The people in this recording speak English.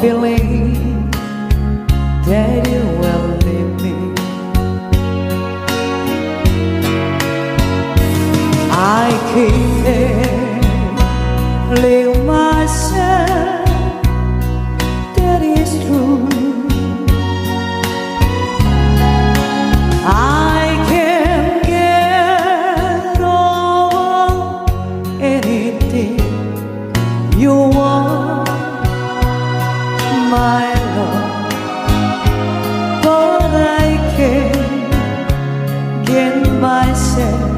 believe that you will leave me. I keep telling myself my love but I can't get myself